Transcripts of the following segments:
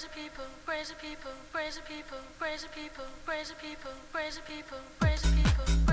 praise the people, praise the people, praise the people, praise the people, praise the people, praise the people, praise the people.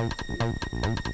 Nope, nope, nope.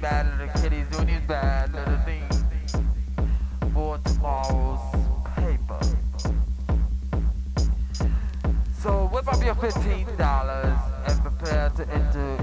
bad, little kitties doing these bad little things for tomorrow's paper. So whip up your $15 and prepare to enter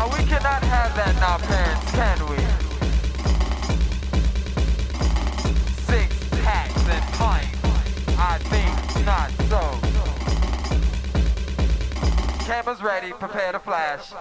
Now we cannot have that in our parents, can we? Six packs and pints. I think not so. Cameras ready, prepare to flash.